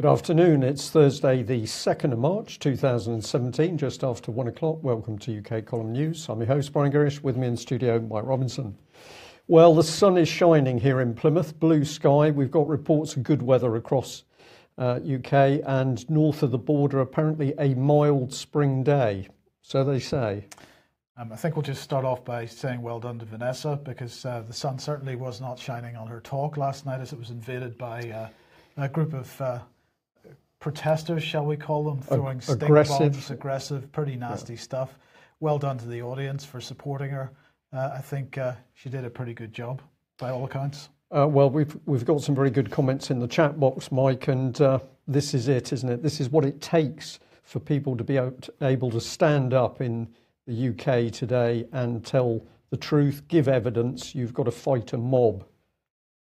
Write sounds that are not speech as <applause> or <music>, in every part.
Good afternoon. It's Thursday, the 2nd of March 2017, just after one o'clock. Welcome to UK Column News. I'm your host, Brian Gerrish. With me in studio, Mike Robinson. Well, the sun is shining here in Plymouth, blue sky. We've got reports of good weather across uh, UK and north of the border, apparently a mild spring day. So they say. Um, I think we'll just start off by saying well done to Vanessa because uh, the sun certainly was not shining on her talk last night as it was invaded by uh, a group of uh, protesters, shall we call them, throwing Ag- stink aggressive. bombs, aggressive, pretty nasty yeah. stuff. Well done to the audience for supporting her. Uh, I think uh, she did a pretty good job by all accounts. Uh, well, we've we've got some very good comments in the chat box, Mike, and uh, this is it, isn't it? This is what it takes for people to be able to stand up in the UK today and tell the truth, give evidence. You've got to fight a mob.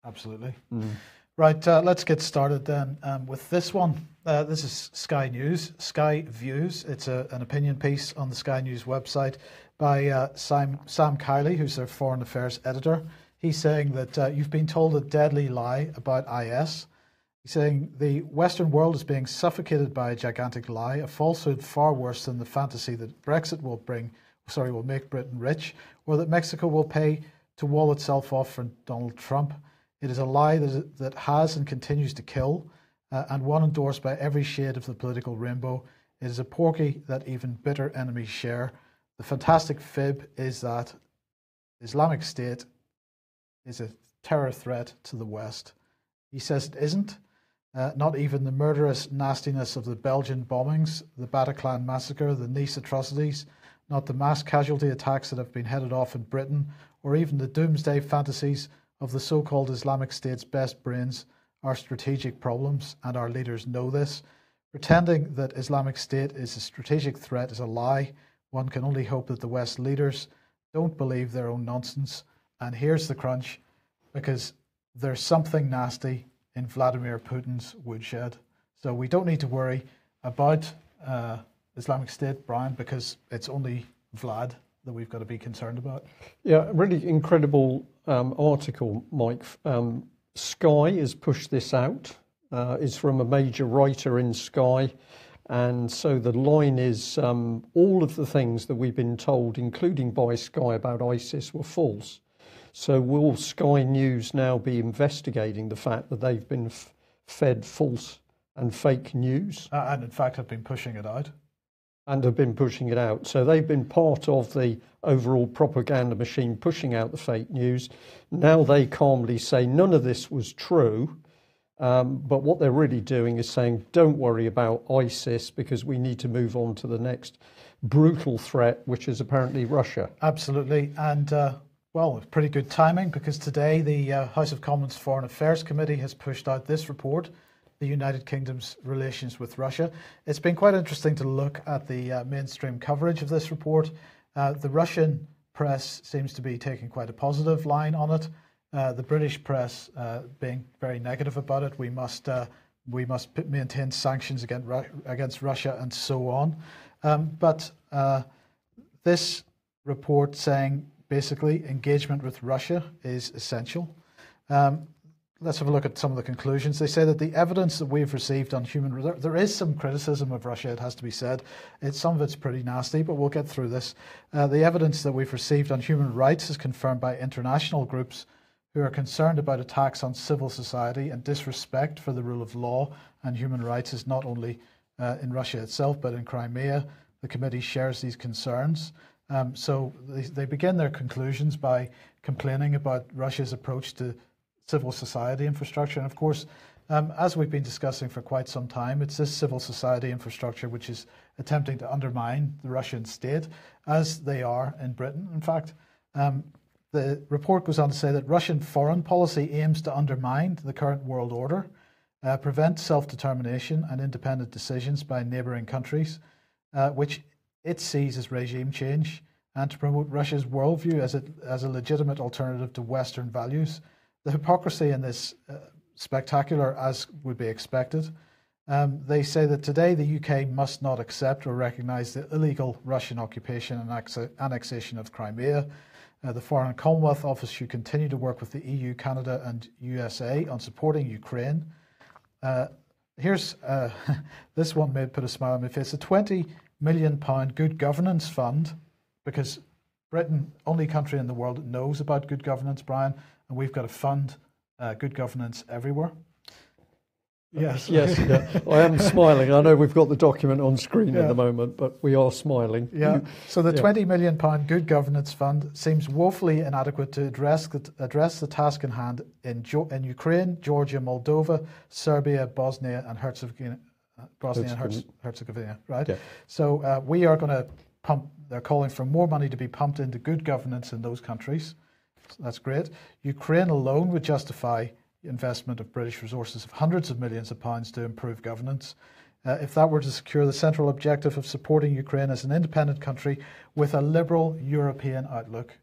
Absolutely. Mm. Right, uh, let's get started then um, with this one. Uh, this is Sky News, Sky Views. It's a, an opinion piece on the Sky News website by uh, Sam, Sam Kiley, who's their foreign affairs editor. He's saying that uh, you've been told a deadly lie about IS. He's saying the Western world is being suffocated by a gigantic lie, a falsehood far worse than the fantasy that Brexit will bring, sorry, will make Britain rich, or that Mexico will pay to wall itself off from Donald Trump. It is a lie that, that has and continues to kill, uh, and one endorsed by every shade of the political rainbow. It is a porky that even bitter enemies share. The fantastic fib is that Islamic State is a terror threat to the West. He says it isn't. Uh, not even the murderous nastiness of the Belgian bombings, the Bataclan massacre, the Nice atrocities, not the mass casualty attacks that have been headed off in Britain, or even the doomsday fantasies of the so called Islamic State's best brains are strategic problems, and our leaders know this. Pretending that Islamic State is a strategic threat is a lie. One can only hope that the West leaders don't believe their own nonsense. And here's the crunch because there's something nasty in Vladimir Putin's woodshed. So we don't need to worry about uh, Islamic State, Brian, because it's only Vlad that we've got to be concerned about. Yeah, really incredible um, article, Mike. Um, Sky has pushed this out. Uh, is from a major writer in Sky. And so the line is um, all of the things that we've been told, including by Sky, about ISIS were false. So will Sky News now be investigating the fact that they've been fed false and fake news? Uh, and in fact, have been pushing it out and have been pushing it out. So they've been part of the overall propaganda machine pushing out the fake news. Now they calmly say none of this was true. Um, but what they're really doing is saying, don't worry about ISIS because we need to move on to the next brutal threat, which is apparently Russia. Absolutely. And, uh, well, pretty good timing because today the uh, House of Commons Foreign Affairs Committee has pushed out this report the United Kingdom's relations with Russia. It's been quite interesting to look at the uh, mainstream coverage of this report. Uh, the Russian press seems to be taking quite a positive line on it. Uh, the British press uh, being very negative about it. We must uh, we must maintain sanctions against against Russia and so on. Um, but uh, this report saying basically engagement with Russia is essential. Um, let's have a look at some of the conclusions. They say that the evidence that we've received on human there, there is some criticism of Russia. It has to be said. It's, some of it's pretty nasty, but we'll get through this. Uh, the evidence that we've received on human rights is confirmed by international groups who are concerned about attacks on civil society and disrespect for the rule of law and human rights is not only uh, in Russia itself but in Crimea. The committee shares these concerns. Um, so they, they begin their conclusions by complaining about Russia's approach to civil society infrastructure. And of course, um, as we've been discussing for quite some time, it's this civil society infrastructure which is attempting to undermine the Russian state, as they are in Britain. In fact, um, the report goes on to say that Russian foreign policy aims to undermine the current world order, uh, prevent self determination and independent decisions by neighbouring countries, uh, which it sees as regime change, and to promote Russia's worldview as a, as a legitimate alternative to Western values the hypocrisy in this uh, spectacular as would be expected. Um, they say that today the UK must not accept or recognise the illegal Russian occupation and annexation of Crimea. Uh, the Foreign Commonwealth Office should continue to work with the EU, Canada, and USA on supporting Ukraine. Uh, here's uh, <laughs> this one may put a smile on my face. A 20 million pound good governance fund, because Britain, only country in the world that knows about good governance, Brian, and we've got to fund uh, good governance everywhere. Yes, yes, yeah. <laughs> I am smiling. I know we've got the document on screen yeah. at the moment, but we are smiling. Yeah. So the yeah. twenty million pound Good Governance Fund seems woefully inadequate to address the, address the task in hand in in Ukraine, Georgia, Moldova, Serbia, Bosnia, and Herzegovina. Uh, Bosnia and Herzegovina, right? Yeah. So uh, we are going to pump. They're calling for more money to be pumped into good governance in those countries. That's great. Ukraine alone would justify investment of British resources of hundreds of millions of pounds to improve governance. Uh, if that were to secure the central objective of supporting Ukraine as an independent country with a liberal European outlook,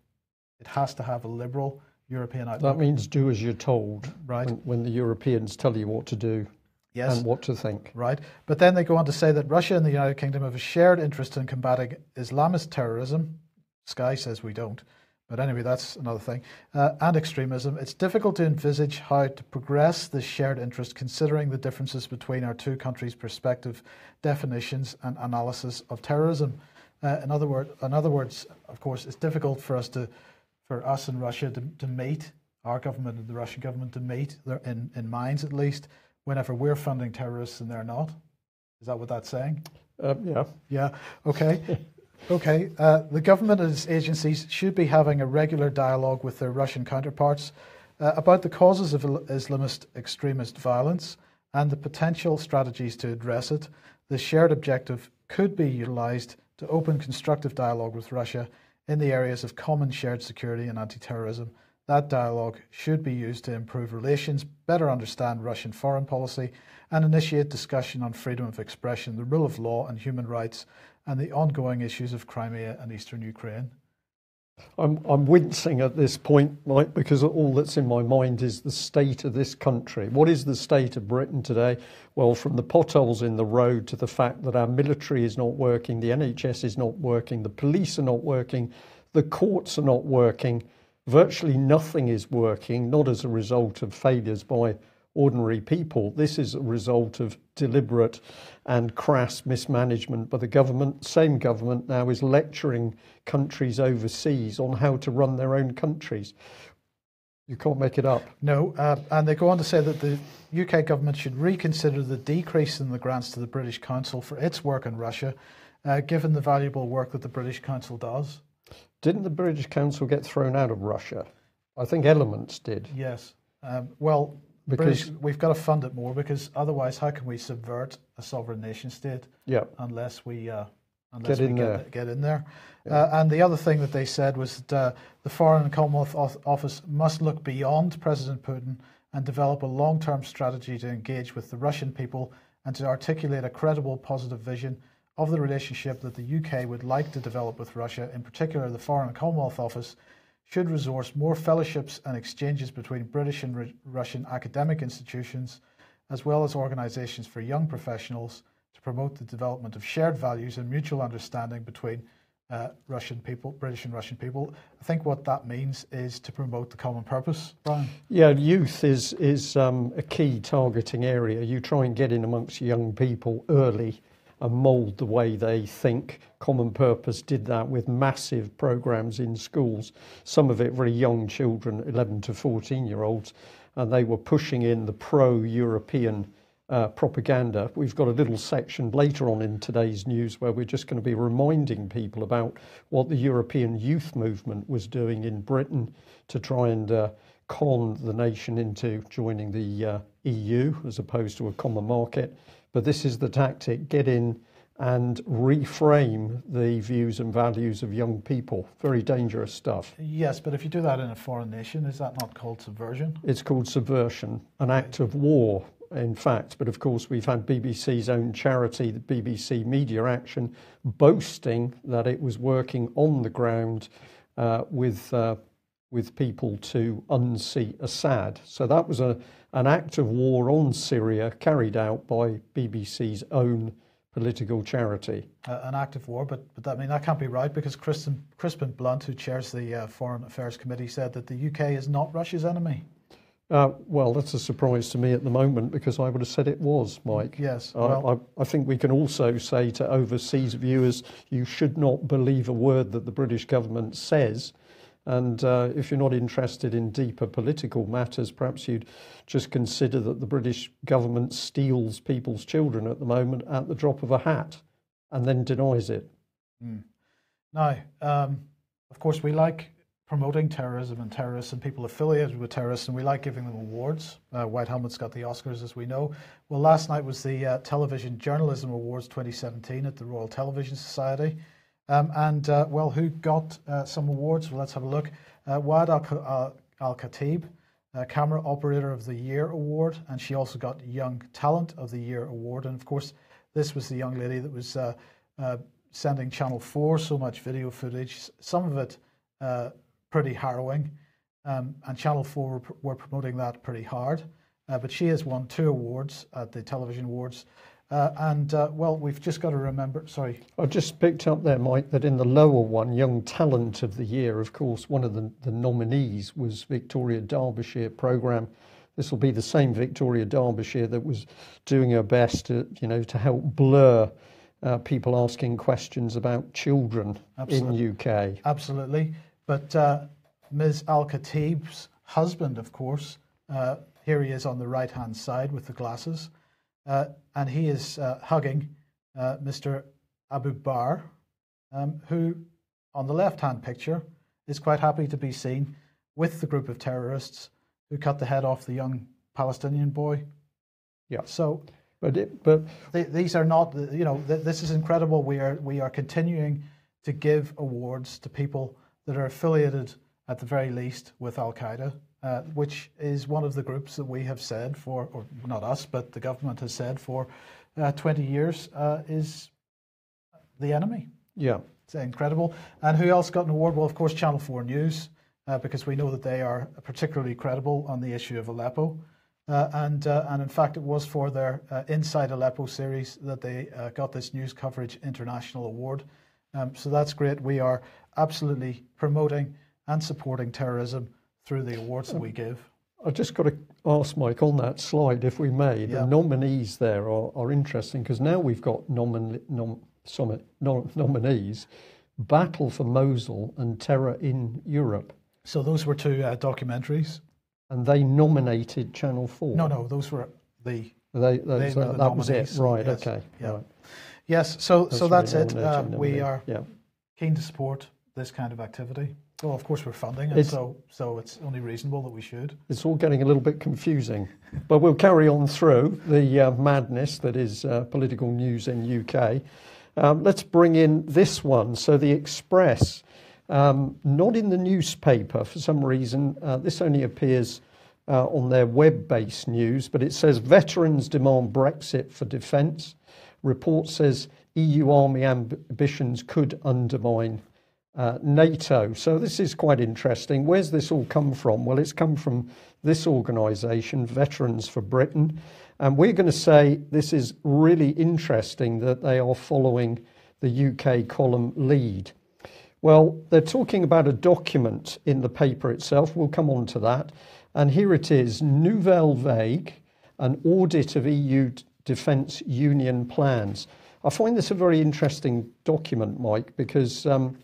it has to have a liberal European outlook. That means do as you're told, right? When, when the Europeans tell you what to do. Yes. And what to think. Right. But then they go on to say that Russia and the United Kingdom have a shared interest in combating Islamist terrorism. Sky says we don't. But anyway, that's another thing. Uh, and extremism. It's difficult to envisage how to progress this shared interest considering the differences between our two countries' perspective definitions and analysis of terrorism. Uh, in, other word, in other words, of course, it's difficult for us to, for us and Russia to, to meet, our government and the Russian government to meet, in, in minds at least, whenever we're funding terrorists and they're not. Is that what that's saying? Uh, yeah. Yeah. Okay. <laughs> Okay, uh, the government and its agencies should be having a regular dialogue with their Russian counterparts uh, about the causes of Islamist extremist violence and the potential strategies to address it. The shared objective could be utilised to open constructive dialogue with Russia in the areas of common shared security and anti terrorism. That dialogue should be used to improve relations, better understand Russian foreign policy, and initiate discussion on freedom of expression, the rule of law, and human rights and the ongoing issues of Crimea and eastern Ukraine? I'm, I'm wincing at this point, Mike, because all that's in my mind is the state of this country. What is the state of Britain today? Well, from the potholes in the road to the fact that our military is not working, the NHS is not working, the police are not working, the courts are not working, virtually nothing is working, not as a result of failures by ordinary people. This is a result of deliberate and crass mismanagement by the government. Same government now is lecturing countries overseas on how to run their own countries. You can't make it up. No, uh, and they go on to say that the UK government should reconsider the decrease in the grants to the British Council for its work in Russia, uh, given the valuable work that the British Council does. Didn't the British Council get thrown out of Russia? I think elements did. Yes. Um, well, because British, we've got to fund it more because otherwise, how can we subvert a sovereign nation state? Yeah. Unless we uh, unless get in we there. Get, get in there. Yeah. Uh, and the other thing that they said was that uh, the Foreign and Commonwealth Office must look beyond President Putin and develop a long-term strategy to engage with the Russian people and to articulate a credible, positive vision of the relationship that the UK would like to develop with Russia, in particular the Foreign and Commonwealth Office should resource more fellowships and exchanges between British and Russian academic institutions, as well as organizations for young professionals to promote the development of shared values and mutual understanding between uh, Russian people, British and Russian people. I think what that means is to promote the common purpose. Brian. Yeah, youth is is um, a key targeting area. You try and get in amongst young people early and mould the way they think. Common Purpose did that with massive programs in schools, some of it very young children, 11 to 14 year olds, and they were pushing in the pro European uh, propaganda. We've got a little section later on in today's news where we're just going to be reminding people about what the European youth movement was doing in Britain to try and uh, con the nation into joining the uh, EU as opposed to a common market. But this is the tactic get in and reframe the views and values of young people. Very dangerous stuff. Yes, but if you do that in a foreign nation, is that not called subversion? It's called subversion, an act of war, in fact. But of course, we've had BBC's own charity, the BBC Media Action, boasting that it was working on the ground uh, with. Uh, with people to unseat Assad. So that was a, an act of war on Syria carried out by BBC's own political charity. Uh, an act of war, but, but that, I mean, that can't be right because Crispin Blunt, who chairs the uh, Foreign Affairs Committee, said that the UK is not Russia's enemy. Uh, well, that's a surprise to me at the moment because I would have said it was, Mike. Yes. I, Well, I, I think we can also say to overseas viewers, you should not believe a word that the British government says. And uh, if you're not interested in deeper political matters, perhaps you'd just consider that the British government steals people's children at the moment at the drop of a hat and then denies it. now, um, of course, we like promoting terrorism and terrorists and people affiliated with terrorists, and we like giving them awards. Uh, White Helmet's got the Oscars, as we know. Well, last night was the uh, Television Journalism Awards 2017 at the Royal Television Society. Um, and, uh, well, who got uh, some awards? Well, let's have a look. Uh, Wad Al Khatib, uh, Camera Operator of the Year Award, and she also got Young Talent of the Year Award. And, of course, this was the young lady that was uh, uh, sending Channel 4 so much video footage, some of it pretty harrowing. Um, and Channel 4 were, pr- were promoting that pretty hard. But she has won two awards at the Television Awards. Uh, and, uh, well, we've just got to remember, sorry, I just picked up there, Mike, that in the lower one, Young Talent of the Year, of course, one of the, the nominees was Victoria Derbyshire programme. This will be the same Victoria Derbyshire that was doing her best to, you know, to help blur uh, people asking questions about children in UK. Absolutely. But uh, Ms. Al Khatib's husband, of course, uh, here he is on the right hand side with the glasses, and he is uh, hugging uh, Mr. Abu Bar, um, who, on the left hand picture, is quite happy to be seen with the group of terrorists who cut the head off the young Palestinian boy. Yeah. So But it, but th- these are not, you know, th- this is incredible. We are we are continuing to give awards to people that are affiliated, at the very least, with Al Qaeda, uh, which is one of the groups that we have said for, or not us, but the government has said for uh, 20 years uh, is the enemy. yeah, It's incredible. And who else got an award? Well, of course, Channel 4 News, uh, because we know that they are particularly credible on the issue of Aleppo. Uh, and, uh, and in fact, it was for their uh, Inside Aleppo series that they uh, got this News Coverage International Award. Um, so that's great. We are absolutely promoting and supporting terrorism through the awards that we give. I just got to ask Mike on that slide, if we may. Yeah. The nominees there are, are interesting because now we've got nomin, nom, summit, nom, nominees Battle for Mosul and Terror in Europe. So those were two uh, documentaries. And they nominated Channel 4. No, no, those were the They, They were the that was it. Right, yes, okay. yeah. Right. yes. So so that's it. Uh, we are Yeah. keen to support this kind of activity. Well, of course, we're funding it, so so it's only reasonable that we should. It's all getting a little bit confusing, <laughs> but we'll carry on through the uh, madness that is uh, political news in UK. Um, let's bring in this one. So the Express, um, not in the newspaper for some reason. Uh, this only appears uh, on their web-based news, but it says veterans demand Brexit for defence. Report says EU army ambitions could undermine uh, NATO. So this is quite interesting. Where's this all come from? Well, it's come from this organisation, Veterans for Britain. And we're going to say this is really interesting that they are following the UK column lead. Well, they're talking about a document in the paper itself. We'll come on to that. And here it is Nouvelle Vague, an audit of EU defence union plans. I find this a very interesting document, Mike, because um,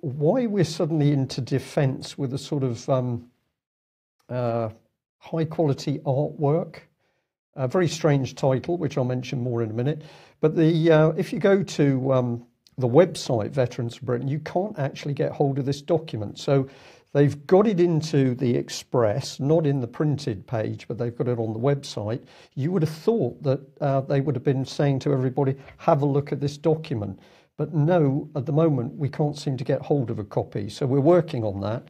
why we're suddenly into defence with a sort of um, uh, high quality artwork. A very strange title, which I'll mention more in a minute. But the uh, if you go to um, the website Veterans for Britain, you can't actually get hold of this document. So they've got it into the Express, not in the printed page, but they've got it on the website. You would have thought that uh, they would have been saying to everybody, have a look at this document. But no, at the moment, we can't seem to get hold of a copy. So we're working on that.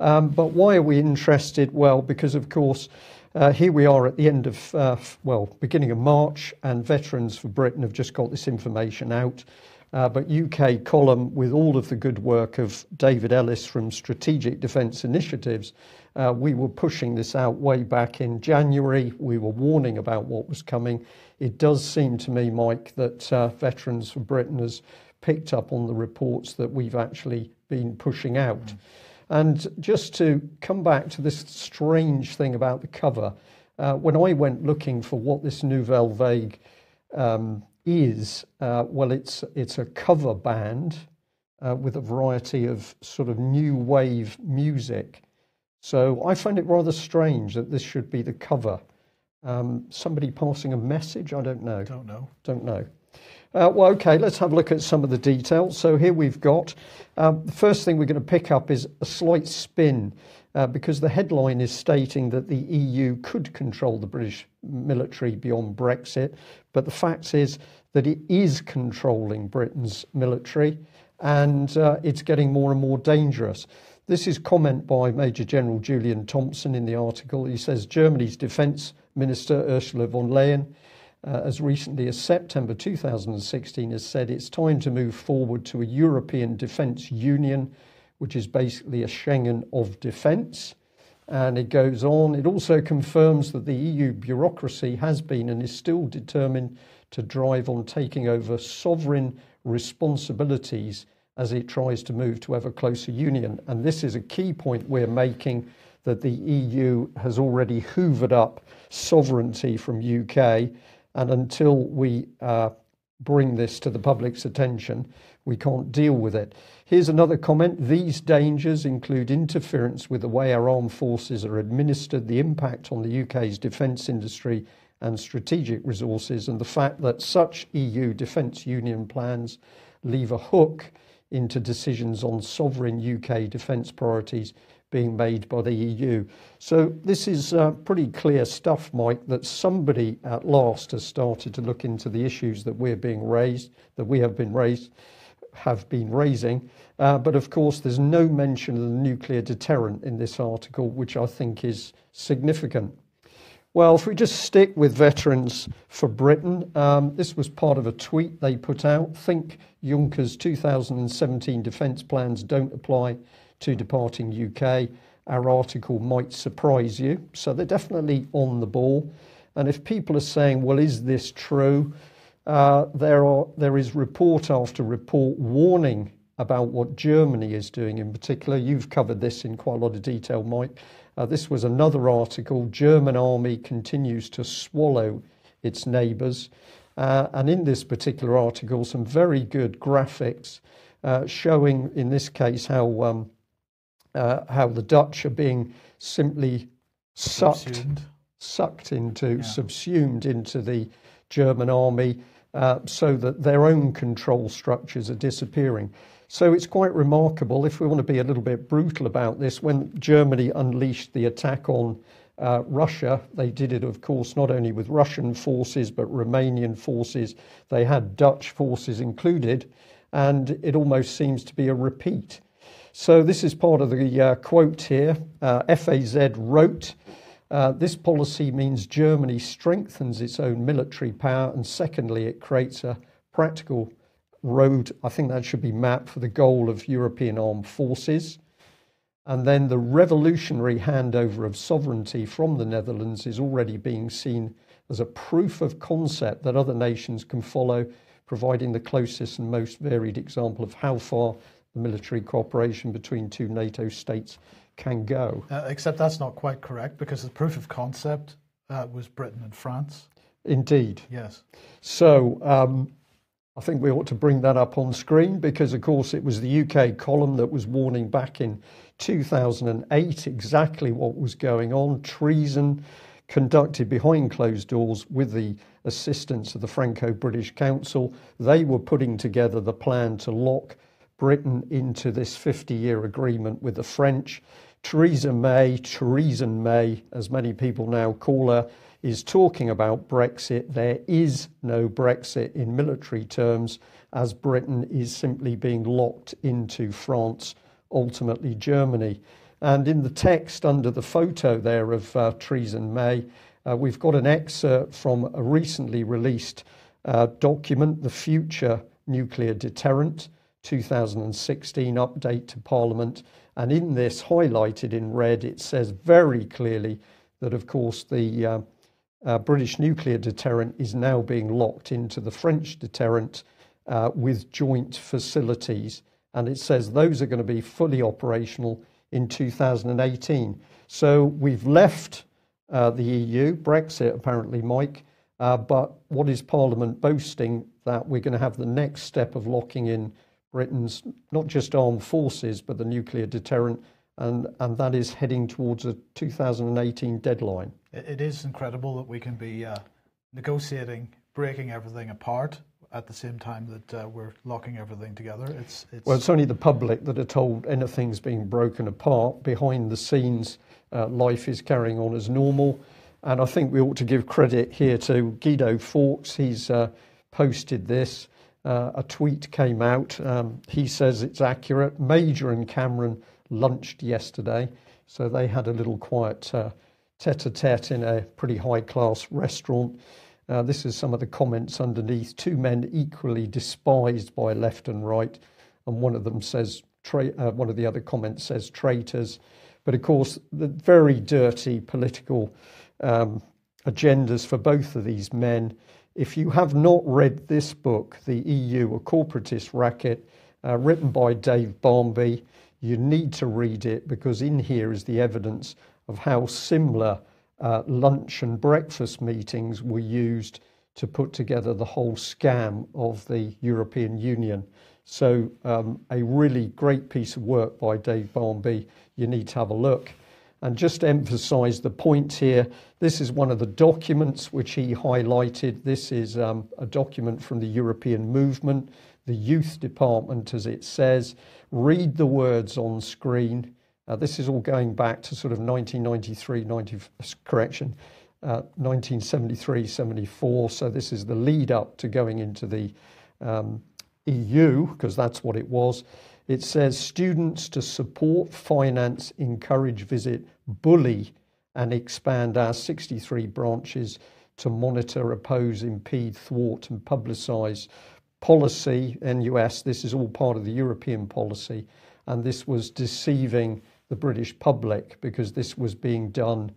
Um, but why are we interested? Well, because of course, uh, here we are at the end of, uh, well, beginning of March, and Veterans for Britain have just got this information out. Uh, but UK column, with all of the good work of David Ellis from Strategic Defence Initiatives, uh, we were pushing this out way back in January. We were warning about what was coming. It does seem to me, Mike, that uh, Veterans for Britain has picked up on the reports that we've actually been pushing out. And just to come back to this strange thing about the cover, uh, when I went looking for what this Nouvelle Vague um, is, uh, well, it's it's a cover band uh, with a variety of sort of new wave music. So I find it rather strange that this should be the cover. Um, somebody passing a message? I don't know. Don't know. Don't know. Uh, well, okay, let's have a look at some of the details. So here we've got um, the first thing we're going to pick up is a slight spin uh, because the headline is stating that the EU could control the British military beyond Brexit, but the fact is that it is controlling Britain's military and uh, it's getting more and more dangerous. This is comment by Major General Julian Thompson in the article. He says Germany's defence minister Ursula von Leyen, uh, as recently as September 2016, has said it's time to move forward to a European defence union, which is basically a Schengen of defence. And it goes on. It also confirms that the EU bureaucracy has been and is still determined to drive on taking over sovereign responsibilities as it tries to move to ever closer union. And this is a key point we're making that the EU has already hoovered up sovereignty from UK. And until we uh, bring this to the public's attention, we can't deal with it. Here's another comment. These dangers include interference with the way our armed forces are administered, the impact on the UK's defence industry and strategic resources, and the fact that such EU defence union plans leave a hook into decisions on sovereign UK defence priorities being made by the EU. So this is uh, pretty clear stuff, Mike, that somebody at last has started to look into the issues that we're being raised, that we have been raised, have been raising. Uh, but of course, there's no mention of the nuclear deterrent in this article, which I think is significant. Well, if we just stick with Veterans for Britain, um, this was part of a tweet they put out. Think Juncker's 2017 defence plans don't apply to departing UK. Our article might surprise you. So they're definitely on the ball. And if people are saying, well, is this true? Uh, there, are, there is report after report warning about what Germany is doing in particular. You've covered this in quite a lot of detail, Mike. Uh, this was another article. German army continues to swallow its neighbours. Uh, and in this particular article, some very good graphics uh, showing, in this case, how um, uh, how the Dutch are being simply sucked, subsumed. sucked into, yeah. subsumed into the German army, uh, so that their own control structures are disappearing. So it's quite remarkable, if we want to be a little bit brutal about this, when Germany unleashed the attack on uh, Russia, they did it, of course, not only with Russian forces, but Romanian forces. They had Dutch forces included, and it almost seems to be a repeat. So this is part of the uh, quote here. Uh, FAZ wrote, uh, this policy means Germany strengthens its own military power, and secondly, it creates a practical road, I think that should be mapped for the goal of European armed forces. And then the revolutionary handover of sovereignty from the Netherlands is already being seen as a proof of concept that other nations can follow, providing the closest and most varied example of how far military cooperation between two NATO states can go. Uh, except that's not quite correct because the proof of concept uh, was Britain and France. Indeed. Yes. So um, I think we ought to bring that up on screen because, of course, it was the UK column that was warning back in 2008 exactly what was going on treason conducted behind closed doors with the assistance of the Franco British Council. They were putting together the plan to lock Britain into this 50 year agreement with the French. Theresa May, Theresa May, as many people now call her, is talking about Brexit. There is no Brexit in military terms, as Britain is simply being locked into France, ultimately Germany. And in the text under the photo there of uh, Theresa May, uh, we've got an excerpt from a recently released uh, document, The Future Nuclear Deterrent, 2016 update to Parliament. And in this, highlighted in red, it says very clearly that, of course, the uh, uh, British nuclear deterrent is now being locked into the French deterrent uh, with joint facilities. And it says those are going to be fully operational in 2018. So we've left uh, the EU, Brexit apparently, Mike, uh, but what is Parliament boasting that we're going to have the next step of locking in Britain's not just armed forces, but the nuclear deterrent, and, and that is heading towards a 2018 deadline. It is incredible that we can be uh, negotiating, breaking everything apart at the same time that uh, we're locking everything together. It's, it's well, it's only the public that are told anything's being broken apart. Behind the scenes, uh, life is carrying on as normal. And I think we ought to give credit here to Guido Fawkes. He's uh, posted this. Uh, a tweet came out. Um, he says it's accurate. Major and Cameron lunched yesterday, so they had a little quiet uh, tete-a-tete in a pretty high-class restaurant. Uh, this is some of the comments underneath. Two men equally despised by left and right, and one of them says, uh, one of the other comments says traitors. But of course, the very dirty political um, agendas for both of these men. If you have not read this book, The EU, A Corporatist Racket, uh, written by Dave Barmby, you need to read it because in here is the evidence of how similar uh, lunch and breakfast meetings were used to put together the whole scam of the European Union. So, um, a really great piece of work by Dave Barmby. You need to have a look. And just emphasize the point here, this is one of the documents which he highlighted. This is um, a document from the European movement, the youth department, as it says. Read the words on screen. Uh, this is all going back to sort of 1993, 90, correction, uh, 1973, 74. So this is the lead up to going into the um, EU, because that's what it was. It says students to support, finance, encourage, visit, bully, and expand our 63 branches to monitor, oppose, impede, thwart, and publicise policy, NUS. This is all part of the European policy, and this was deceiving the British public because this was being done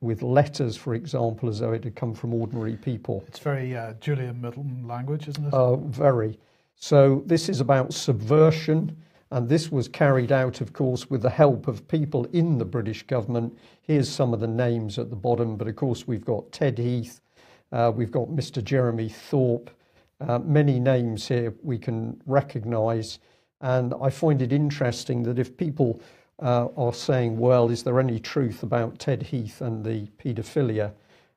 with letters, for example, as though it had come from ordinary people. It's very uh, Julia Middleton language, isn't it? Uh, very. So this is about subversion and this was carried out, of course, with the help of people in the British government. Here's some of the names at the bottom, but of course, we've got Ted Heath, uh, we've got Mr. Jeremy Thorpe, uh, many names here we can recognise. And I find it interesting that if people uh, are saying, well, is there any truth about Ted Heath and the paedophilia?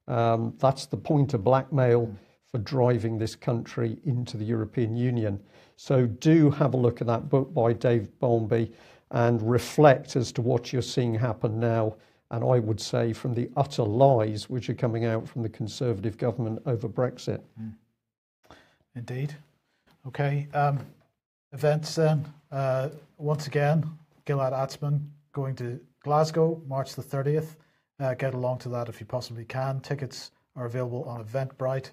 Um, that's the point of blackmail for driving this country into the European Union. So do have a look at that book by Dave Barmby and reflect as to what you're seeing happen now. And I would say from the utter lies which are coming out from the Conservative government over Brexit. Mm. Indeed. Okay. Um, events then. Uh, once again, Gilad Atzmon going to Glasgow, March the 30th. Uh, get along to that if you possibly can. Tickets are available on Eventbrite.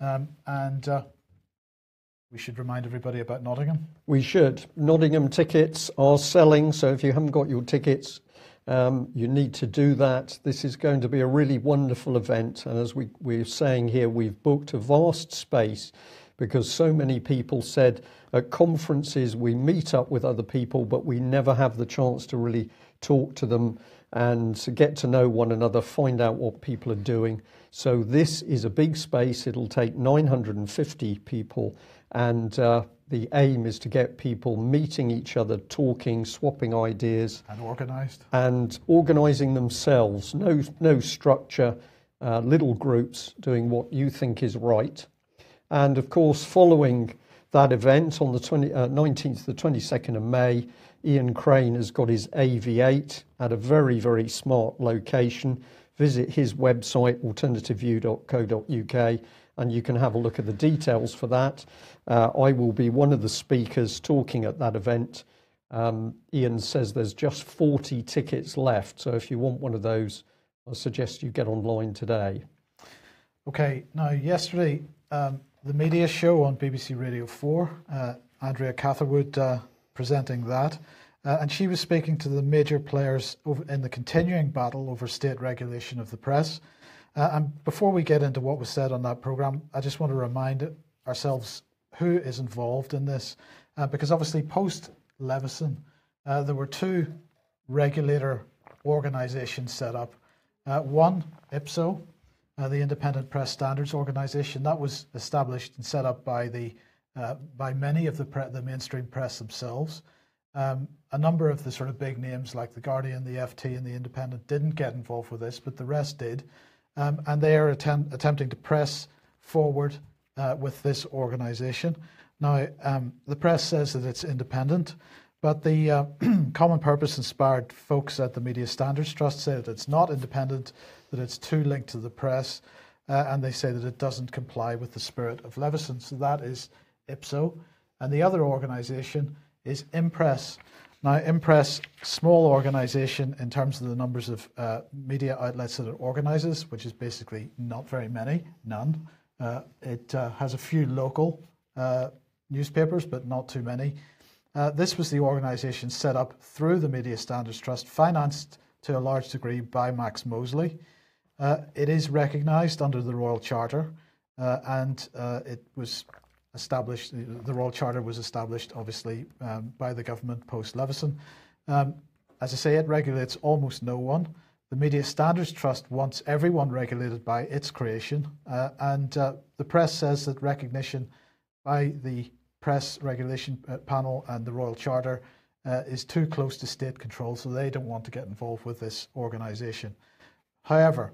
Um, and uh, we should remind everybody about Nottingham. We should. Nottingham tickets are selling, so if you haven't got your tickets, um, you need to do that. This is going to be a really wonderful event, and as we, we're saying here, we've booked a vast space because so many people said at conferences we meet up with other people, but we never have the chance to really talk to them and get to know one another, find out what people are doing. So, this is a big space. It'll take 950 people and uh, the aim is to get people meeting each other, talking, swapping ideas, and organised, and organising themselves. No, no structure. Uh, little groups doing what you think is right, and of course, following that event on the 20, uh, 19th the 22nd of May, Ian Crane has got his AV8 at a very, very smart location. Visit his website, alternativeview.co.uk, and you can have a look at the details for that. Uh, I will be one of the speakers talking at that event. Um, Ian says there's just 40 tickets left, so if you want one of those, I suggest you get online today. Okay, now yesterday, um, the media show on BBC Radio 4, uh, Andrea Catherwood uh, presenting that, uh, and she was speaking to the major players in the continuing battle over state regulation of the press. Uh, and before we get into what was said on that program, I just want to remind ourselves who is involved in this, uh, because obviously post Leveson, uh, there were two regulator organizations set up. Uh, one, IPSO, uh, the Independent Press Standards Organization, that was established and set up by the uh, by many of the the mainstream press themselves. Um, a number of the sort of big names like the Guardian, the FT, and the Independent didn't get involved with this, but the rest did, um, and they are attempt- attempting to press forward uh, with this organisation. Now, um, the press says that it's independent, but the uh, <clears throat> common purpose inspired folks at the Media Standards Trust say that it's not independent, that it's too linked to the press, uh, and they say that it doesn't comply with the spirit of Leveson. So that is IPSO. And the other organisation is Impress. Now, Impress, small organisation in terms of the numbers of uh, media outlets that it organises, which is basically not very many, none. Uh, it uh, has a few local uh, newspapers, but not too many. Uh, this was the organisation set up through the Media Standards Trust, financed to a large degree by Max Mosley. Uh, it is recognised under the Royal Charter, and it was established, the Royal Charter was established obviously um, by the government post Leveson. Um, as I say, it regulates almost no one. The Media Standards Trust wants everyone regulated by its creation, uh, and uh, the press says that recognition by the Press Regulation uh, Panel and the Royal Charter uh, is too close to state control, so they don't want to get involved with this organisation. However,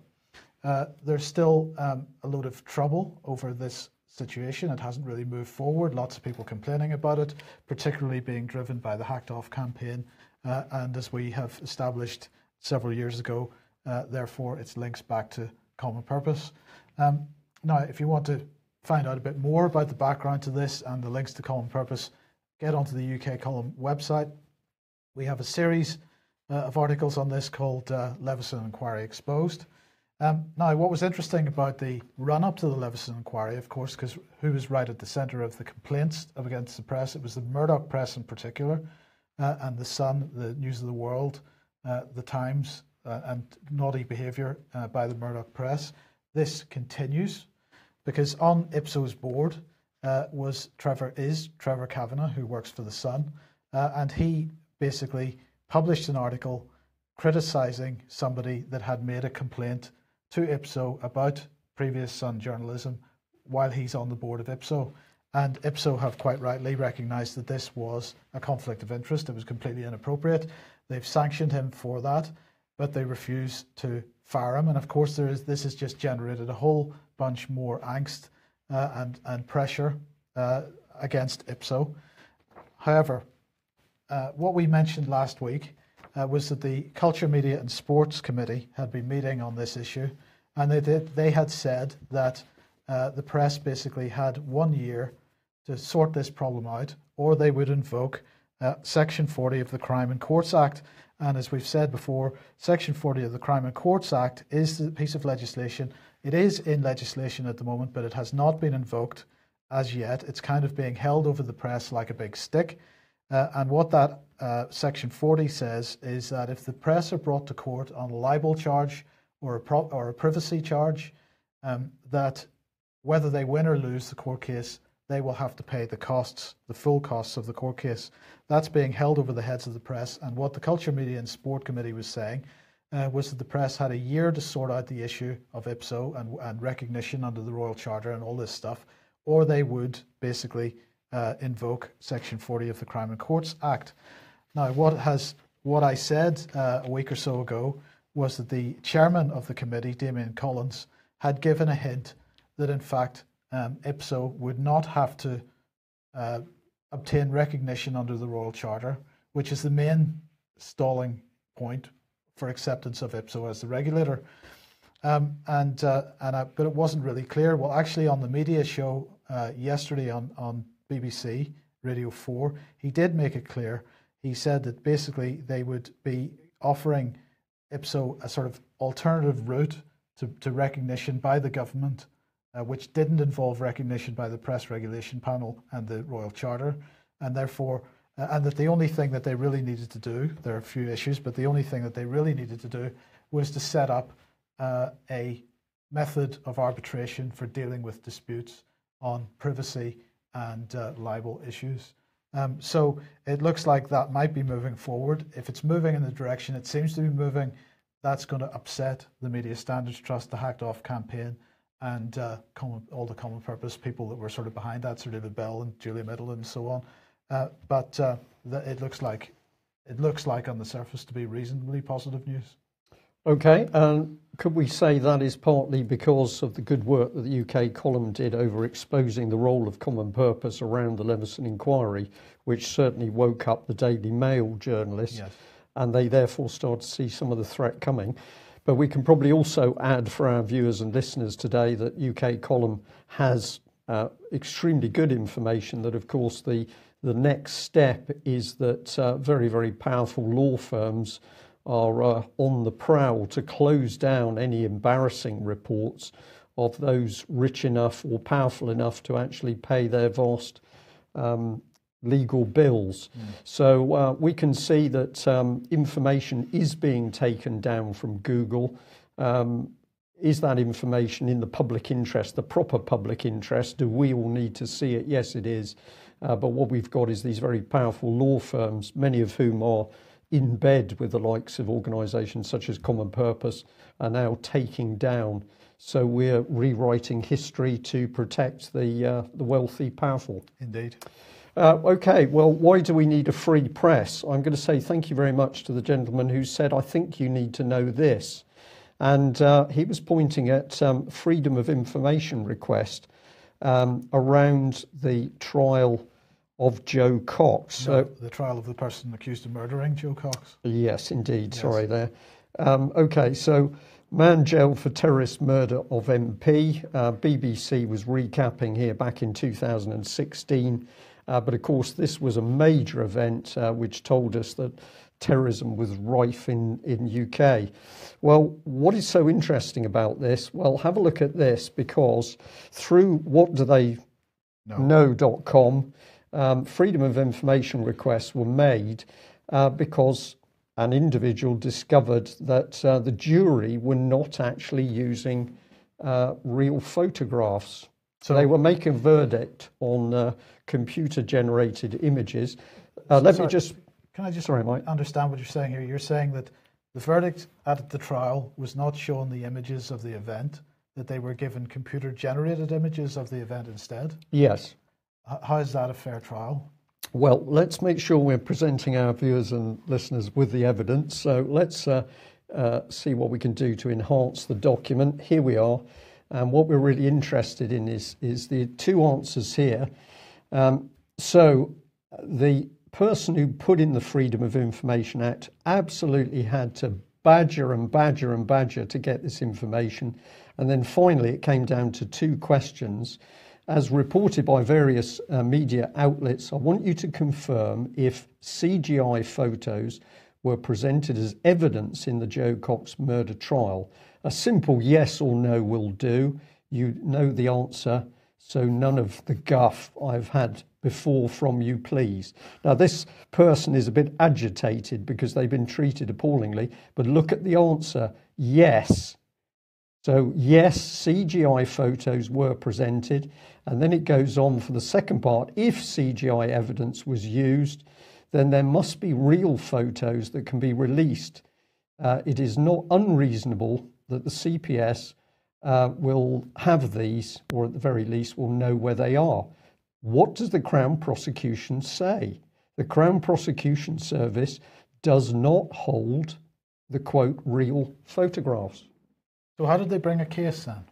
uh, there's still um, a load of trouble over this situation. It hasn't really moved forward. Lots of people complaining about it, particularly being driven by the Hacked Off campaign. Uh, and as we have established several years ago, uh, therefore its links back to common purpose. Um, now, if you want to find out a bit more about the background to this and the links to common purpose, get onto the UK Column website. We have a series uh, of articles on this called uh, Leveson Inquiry Exposed. Um, now, what was interesting about the run up to the Leveson inquiry, of course, because who was right at the centre of the complaints against the press? It was the Murdoch press in particular, uh, and the Sun, the News of the World, uh, the Times, uh, and naughty behaviour uh, by the Murdoch press. This continues because on Ipso's board uh, was Trevor is Trevor Kavanagh, who works for the Sun, uh, and he basically published an article criticising somebody that had made a complaint to Ipso about previous Sun journalism while he's on the board of Ipso. And Ipso have quite rightly recognised that this was a conflict of interest. It was completely inappropriate. They've sanctioned him for that, but they refuse to fire him. And of course, there is, this has just generated a whole bunch more angst uh, and, and pressure uh, against Ipso. However, uh, what we mentioned last week uh, was that the Culture, Media and Sports Committee had been meeting on this issue, and they did, they had said that uh, the press basically had one year to sort this problem out, or they would invoke uh, Section 40 of the Crime and Courts Act. And as we've said before, Section 40 of the Crime and Courts Act is the piece of legislation. It is in legislation at the moment, but it has not been invoked as yet. It's kind of being held over the press like a big stick. Uh, and what that uh, Section 40 says is that if the press are brought to court on a libel charge or a, pro- or a privacy charge, um, that whether they win or lose the court case, they will have to pay the costs, the full costs of the court case. That's being held over the heads of the press. And what the Culture, Media and Sport Committee was saying uh, was that the press had a year to sort out the issue of IPSO and, and recognition under the Royal Charter and all this stuff, or they would basically uh, invoke Section 40 of the Crime and Courts Act. Now, what has what I said uh, a week or so ago was that the chairman of the committee, Damian Collins, had given a hint that in fact um, IPSO would not have to uh, obtain recognition under the Royal Charter, which is the main stalling point for acceptance of IPSO as the regulator. Um, and uh, and I, but it wasn't really clear. Well, actually, on the media show uh, yesterday on on BBC Radio Four, he did make it clear he said that basically they would be offering IPSO a sort of alternative route to, to recognition by the government, uh, which didn't involve recognition by the Press Regulation Panel and the Royal Charter, and therefore, uh, and that the only thing that they really needed to do, there are a few issues, but the only thing that they really needed to do was to set up uh, a method of arbitration for dealing with disputes on privacy and uh, libel issues. Um, so it looks like that might be moving forward. If it's moving in the direction it seems to be moving, that's going to upset the Media Standards Trust, the Hacked Off campaign, and uh, common, all the common purpose people that were sort of behind that, Sir David Bell and Julia Middleton and so on. Uh, but uh, it looks like it looks like on the surface to be reasonably positive news. Okay, and could we say that is partly because of the good work that the UK column did over exposing the role of common purpose around the Leveson inquiry, which certainly woke up the Daily Mail journalists, yes. and they therefore started to see some of the threat coming. But we can probably also add for our viewers and listeners today that UK column has uh, extremely good information that, of course, the the next step is that uh, very, very powerful law firms are uh, on the prowl to close down any embarrassing reports of those rich enough or powerful enough to actually pay their vast um, legal bills. Mm. So uh, we can see that um, information is being taken down from Google. Um, is that information in the public interest, the proper public interest? Do we all need to see it? Yes, it is. Uh, but what we've got is these very powerful law firms, many of whom are in bed with the likes of organisations such as Common Purpose, are now taking down. So we're rewriting history to protect the uh, the wealthy, powerful. Indeed. Uh, okay, well, why do we need a free press? I'm going to say thank you very much to the gentleman who said, I think you need to know this. And uh, he was pointing at um, freedom of information request um, around the trial of Jo Cox. No, so, the trial of the person accused of murdering Jo Cox. Yes, indeed. Yes. Sorry there. Um, okay, so man jailed for terrorist murder of MP. Uh, BBC was recapping here back in 2016. Uh, but of course, this was a major event uh, which told us that terrorism was rife in, in UK. Well, what is so interesting about this? Well, have a look at this because through what do they no. Um, freedom of information requests were made uh, because an individual discovered that uh, the jury were not actually using uh, real photographs. So they were making a verdict on uh, computer generated images. Uh, let sorry, me just. Can I just sorry, Mike. understand what you're saying here? You're saying that the verdict at the trial was not shown the images of the event, that they were given computer generated images of the event instead? Yes. How is that a fair trial? Well, let's make sure we're presenting our viewers and listeners with the evidence. So let's uh, uh, see what we can do to enhance the document. Here we are. And what we're really interested in is, is the two answers here. Um, so the person who put in the Freedom of Information Act absolutely had to badger and badger and badger to get this information. And then finally, it came down to two questions as reported by various uh, media outlets, I want you to confirm if CGI photos were presented as evidence in the Jo Cox murder trial. A simple yes or no will do. You know the answer, so none of the guff I've had before from you, please. Now, this person is a bit agitated because they've been treated appallingly, but look at the answer yes. So, yes, CGI photos were presented. And then it goes on for the second part if CGI evidence was used, then there must be real photos that can be released. Uh, it is not unreasonable that the CPS uh, will have these, or at the very least, will know where they are. What does the Crown prosecution say? The Crown Prosecution Service does not hold the quote real photographs. So, how did they bring a case then?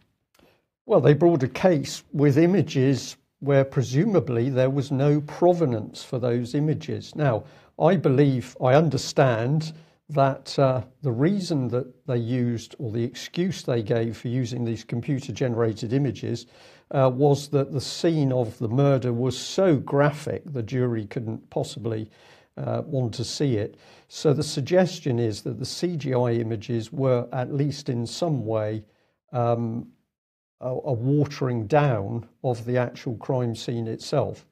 Well, they brought a case with images where presumably there was no provenance for those images. Now, I believe, I understand that uh, the reason that they used, or the excuse they gave for using these computer generated images, uh, was that the scene of the murder was so graphic the jury couldn't possibly uh, want to see it. So the suggestion is that the CGI images were at least in some way um, a, a, watering down of the actual crime scene itself.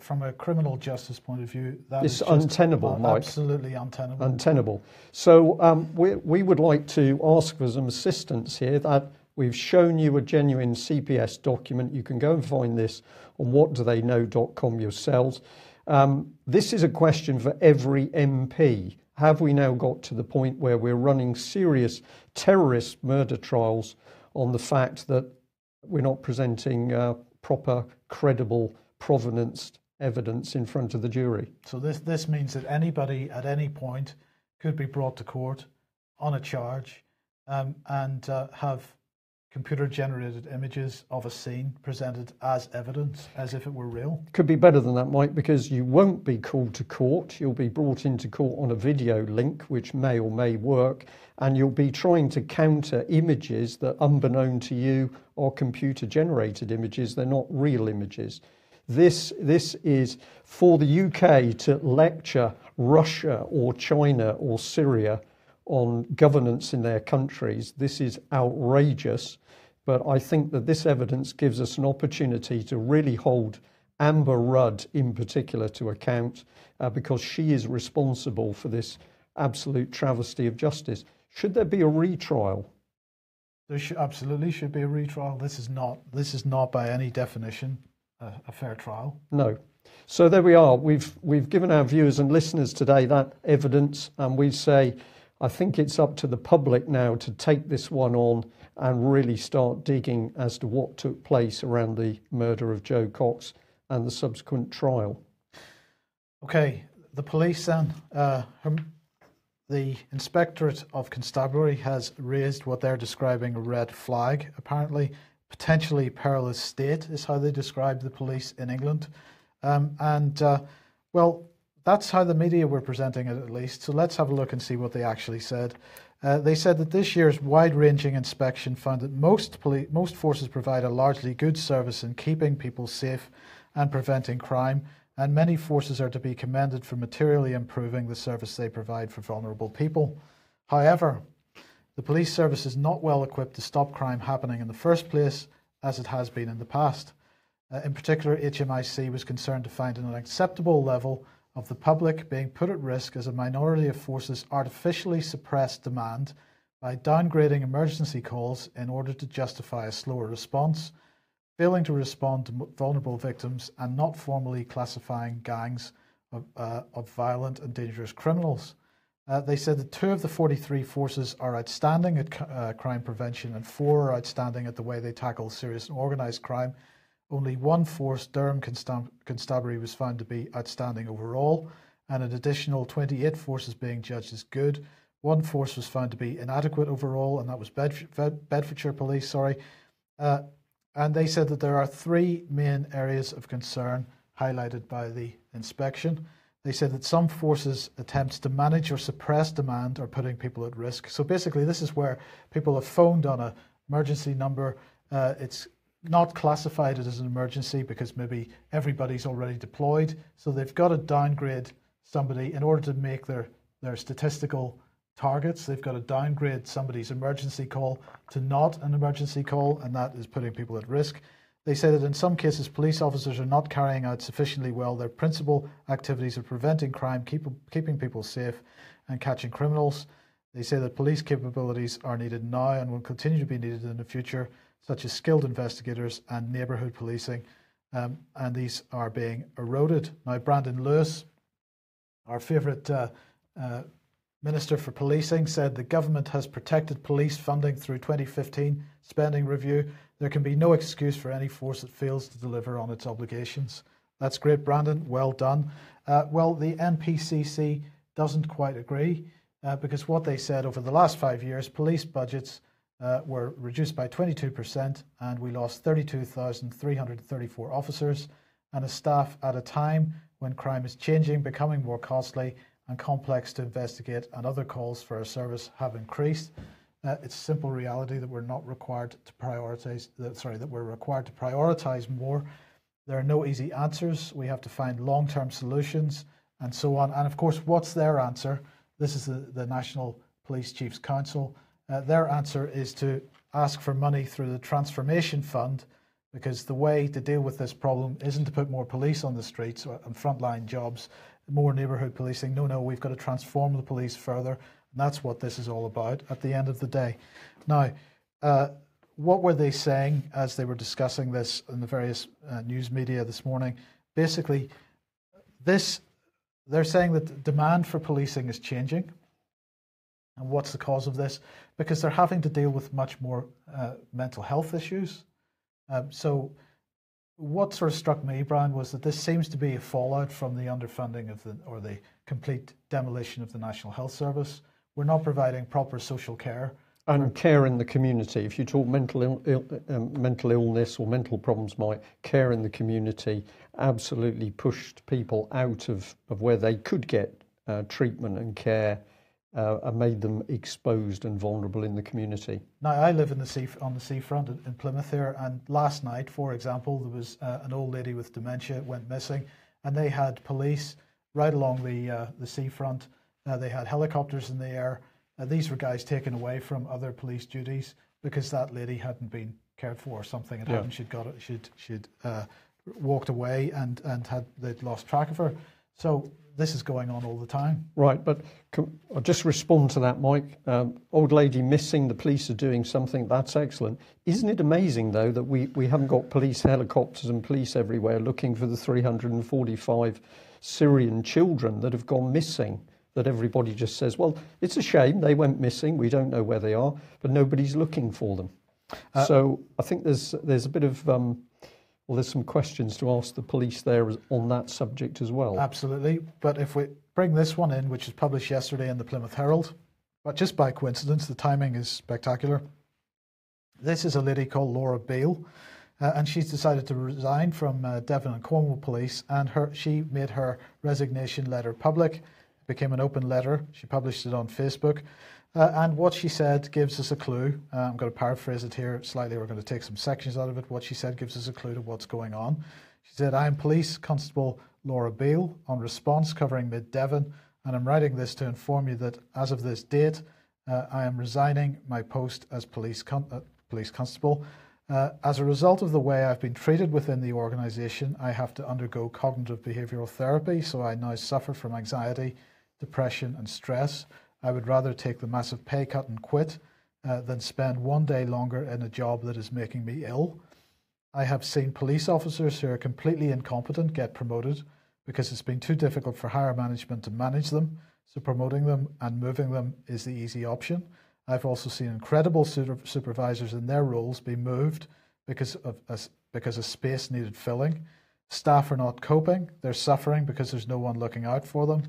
From a criminal justice point of view, that it's untenable, Mike. Absolutely untenable. Untenable. So um, we, we would like to ask for some assistance here that we've shown you a genuine CPS document. You can go and find this on whatdotheyknow.com yourselves. Um, this is a question for every MP. Have we now got to the point where we're running serious terrorist murder trials on the fact that we're not presenting uh, proper, credible, provenance evidence in front of the jury? So this this means that anybody at any point could be brought to court on a charge um, and uh, have computer generated images of a scene presented as evidence, as if it were real. Could be better than that, Mike, because you won't be called to court. You'll be brought into court on a video link, which may or may work, and you'll be trying to counter images that, unbeknown to you, are computer generated images. They're not real images. This, this is for the UK to lecture Russia or China or Syria on governance in their countries. This is outrageous. But I think that this evidence gives us an opportunity to really hold Amber Rudd in particular to account uh, because she is responsible for this absolute travesty of justice. Should there be a retrial? There should, absolutely should be a retrial. This is not. This is not by any definition a, a fair trial. No. So there we are. We've we've given our viewers and listeners today that evidence, and we say, I think it's up to the public now to take this one on and really start digging as to what took place around the murder of Jo Cox and the subsequent trial. Okay, the police then. Uh, the Inspectorate of Constabulary has raised what they're describing a red flag. Apparently, potentially perilous state is how they describe the police in England. Um, and, uh, well, that's how the media were presenting it at least. So let's have a look and see what they actually said. Uh, they said that this year's wide-ranging inspection found that most poli- most forces provide a largely good service in keeping people safe and preventing crime, and many forces are to be commended for materially improving the service they provide for vulnerable people. However, the police service is not well equipped to stop crime happening in the first place, as it has been in the past. Uh, in particular, HMIC was concerned to find an unacceptable level of the public being put at risk as a minority of forces artificially suppress demand by downgrading emergency calls in order to justify a slower response, failing to respond to vulnerable victims, and not formally classifying gangs of, uh, of violent and dangerous criminals. Uh, they said that two of the 43 forces are outstanding at uh, crime prevention and four are outstanding at the way they tackle serious and organised crime only one force, Durham Constabulary, was found to be outstanding overall, and an additional 28 forces being judged as good. One force was found to be inadequate overall, and that was Bedfordshire Police. Sorry, uh, and they said that there are three main areas of concern highlighted by the inspection. They said that some forces' attempts to manage or suppress demand are putting people at risk. So basically, this is where people have phoned on a emergency number. Uh, it's not classified it as an emergency because maybe everybody's already deployed. So they've got to downgrade somebody in order to make their, their statistical targets. They've got to downgrade somebody's emergency call to not an emergency call, and that is putting people at risk. They say that in some cases, police officers are not carrying out sufficiently well their principal activities of preventing crime, keep, keeping people safe, and catching criminals. They say that police capabilities are needed now and will continue to be needed in the future such as skilled investigators and neighbourhood policing, um, and these are being eroded. Now, Brandon Lewis, our favourite uh, uh, Minister for Policing, said the government has protected police funding through 2015 spending review. There can be no excuse for any force that fails to deliver on its obligations. That's great, Brandon. Well done. Uh, well, the NPCC doesn't quite agree uh, because what they said over the last five years, police budgets were reduced by 22%, and we lost 32,334 officers and a staff at a time when crime is changing, becoming more costly and complex to investigate, and other calls for our service have increased. Uh, it's a simple reality that we're not required to prioritize. Sorry, that we're required to prioritize more. There are no easy answers. We have to find long-term solutions and so on. And of course, what's their answer? This is the, the National Police Chiefs Council. Uh, their answer is to ask for money through the Transformation Fund because the way to deal with this problem isn't to put more police on the streets and frontline jobs, more neighbourhood policing. No, no, we've got to transform the police further. And that's what this is all about at the end of the day. Now, uh, what were they saying as they were discussing this in the various uh, news media this morning? Basically, this, they're saying that demand for policing is changing. And what's the cause of this? Because they're having to deal with much more uh, mental health issues. Um, so, what sort of struck me, Brian, was that this seems to be a fallout from the underfunding of the or the complete demolition of the National Health Service. We're not providing proper social care and care in the community. If you talk mental Ill, Ill, um, mental illness or mental problems, Mike, care in the community absolutely pushed people out of, of where they could get uh, treatment and care uh, and made them exposed and vulnerable in the community. Now, I live in the sea, on the seafront in, in Plymouth here, and last night, for example, there was uh, an old lady with dementia went missing, and they had police right along the uh, the seafront. Uh, they had helicopters in the air. Uh, these were guys taken away from other police duties because that lady hadn't been cared for or something had yeah. happened. She'd got it. she'd she'd uh, walked away and and had they'd lost track of her. So this is going on all the time. Right, but can, I'll just respond to that, Mike. Um, old lady missing, the police are doing something, that's excellent. Isn't it amazing, though, that we, we haven't got police helicopters and police everywhere looking for the 345 Syrian children that have gone missing? That everybody just says, well, it's a shame they went missing, we don't know where they are, but nobody's looking for them. Uh, so I think there's, there's a bit of. Um, well, there's some questions to ask the police there on that subject as well. Absolutely. But if we bring this one in, which was published yesterday in the Plymouth Herald, but just by coincidence, the timing is spectacular. This is a lady called Laura Beale, uh, and she's decided to resign from uh, Devon and Cornwall Police, and her she made her resignation letter public. It became an open letter. She published it on Facebook. Uh, and what she said gives us a clue. Uh, I'm going to paraphrase it here slightly. We're going to take some sections out of it. What she said gives us a clue to what's going on. She said, I am Police Constable Laura Beale on response covering Mid Devon, and I'm writing this to inform you that as of this date, uh, I am resigning my post as police, con- uh, police constable. Uh, as a result of the way I've been treated within the organisation, I have to undergo cognitive behavioural therapy, so I now suffer from anxiety, depression, and stress. I would rather take the massive pay cut and quit uh, than spend one day longer in a job that is making me ill. I have seen police officers who are completely incompetent get promoted because it's been too difficult for higher management to manage them, so promoting them and moving them is the easy option. I've also seen incredible supervisors in their roles be moved because of because of space needed filling. Staff are not coping; they're suffering because there's no one looking out for them.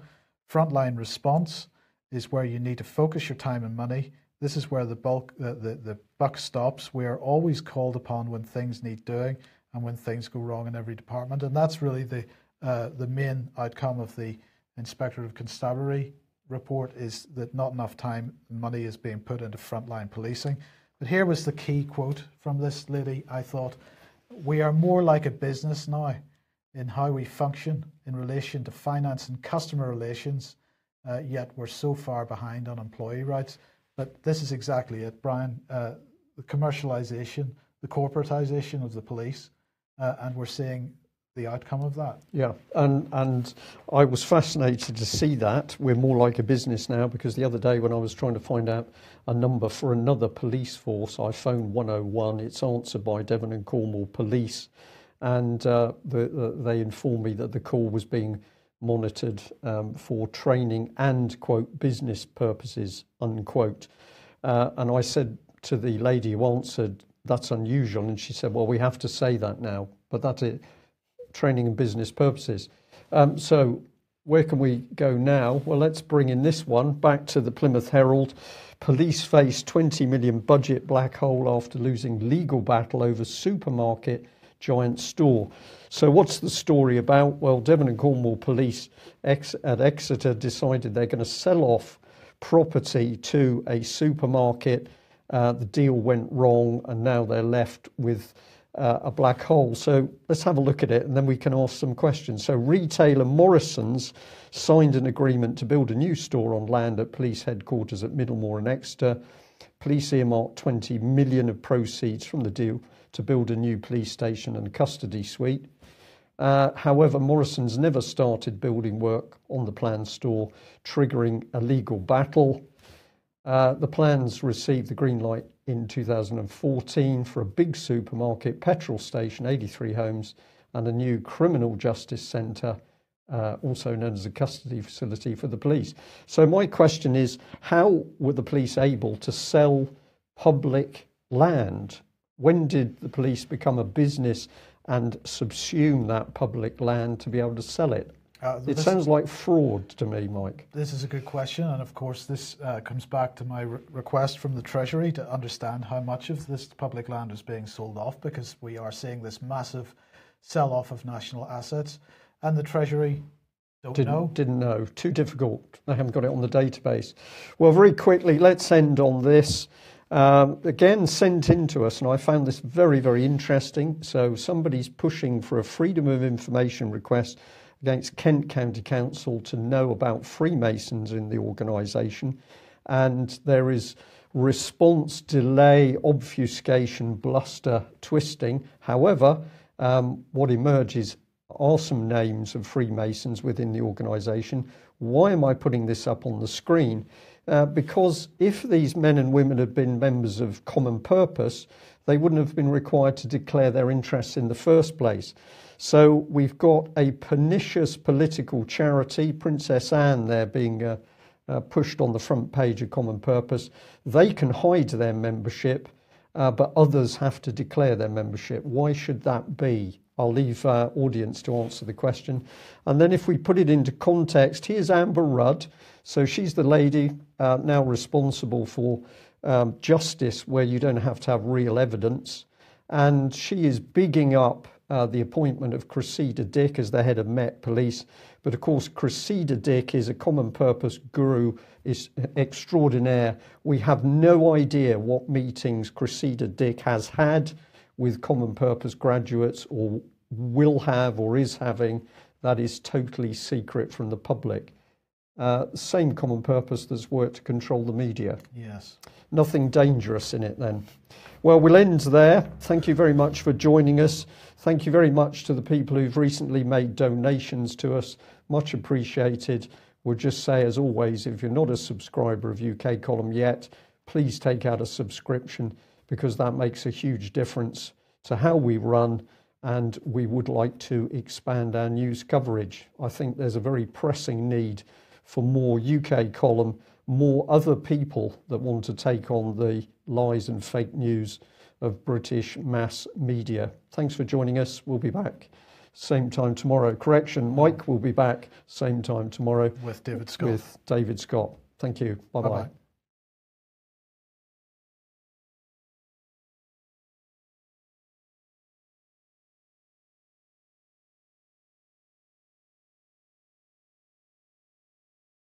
Frontline response is where you need to focus your time and money. This is where the bulk the, the, the buck stops. We are always called upon when things need doing and when things go wrong in every department. And that's really the uh, the main outcome of the Inspector of Constabulary report is that not enough time and money is being put into frontline policing. But here was the key quote from this lady. I thought, we are more like a business now in how we function in relation to finance and customer relations uh, yet we're so far behind on employee rights. But this is exactly it, Brian. Uh, the commercialisation, the corporatisation of the police, uh, and we're seeing the outcome of that. Yeah, and and I was fascinated to see that we're more like a business now because the other day when I was trying to find out a number for another police force, I phoned 101. It's answered by Devon and Cornwall Police, and uh, the, the, they informed me that the call was being monitored um, for training and, quote, business purposes, unquote. Uh, and I said to the lady who answered, that's unusual. And she said, well, we have to say that now, but that's it, training and business purposes. Um, so where can we go now? Well, let's bring in this one back to the Plymouth Herald. Police face 20 million budget black hole after losing legal battle over supermarket giant store. So, what's the story about? Well, Devon and Cornwall Police at Exeter decided they're going to sell off property to a supermarket. Uh, the deal went wrong, and now they're left with uh, a black hole. So, let's have a look at it and then we can ask some questions. So, retailer Morrison's signed an agreement to build a new store on land at police headquarters at Middlemoor and Exeter. Police earmarked 20 million of proceeds from the deal to build a new police station and custody suite. Uh, however, Morrison's never started building work on the planned store, triggering a legal battle. Uh, the plans received the green light in 2014 for a big supermarket, petrol station, 83 homes, and a new criminal justice centre uh, also known as a custody facility for the police. So, my question is how were the police able to sell public land? When did the police become a business and subsume that public land to be able to sell it? Uh, It sounds like fraud to me, Mike. This is a good question, and of course, this uh, comes back to my re- request from the Treasury to understand how much of this public land is being sold off, because we are seeing this massive sell-off of national assets, and the Treasury don't Didn't, know. didn't know. Too difficult. They haven't got it on the database. Well, very quickly, let's end on this. Um, again, sent in to us, and I found this very, very interesting. So, somebody's pushing for a Freedom of Information request against Kent County Council to know about Freemasons in the organisation. And there is response, delay, obfuscation, bluster, twisting. However, um, what emerges are some names of Freemasons within the organisation. Why am I putting this up on the screen? Uh, because if these men and women had been members of Common Purpose, they wouldn't have been required to declare their interests in the first place. So we've got a pernicious political charity, Princess Anne, there being uh, uh, pushed on the front page of Common Purpose. They can hide their membership, uh, but others have to declare their membership. Why should that be? I'll leave uh, audience to answer the question. And then, if we put it into context, here's Amber Rudd. So she's the lady uh, now responsible for um, justice, where you don't have to have real evidence, and she is bigging up uh, the appointment of Cressida Dick as the head of Met Police. But of course, Cressida Dick is a common purpose guru, is extraordinaire. We have no idea what meetings Cressida Dick has had with common purpose graduates or will have or is having. That is totally secret from the public. Uh, same common purpose that's worked to control the media Yes. nothing dangerous in it then. Well, we'll end there. Thank you very much for joining us. Thank you very much to the people who've recently made donations to us. Much appreciated. We'll just say, as always, if you're not a subscriber of UK Column yet, please take out a subscription because that makes a huge difference to how we run. And we would like to expand our news coverage. I think there's a very pressing need for more UK column, more other people that want to take on the lies and fake news of British mass media. Thanks for joining us. We'll be back same time tomorrow. Correction, Mike will be back same time tomorrow With David Scott. with David Scott. Thank you. Bye bye. Bye-bye.